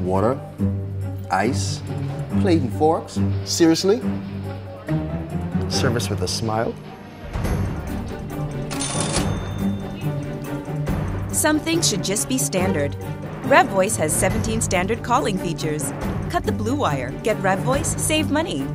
Water, ice, plate and forks. Seriously? Service with a smile. Some things should just be standard. REVOICE has 17 standard calling features. Cut the blue wire, get REVOICE, save money.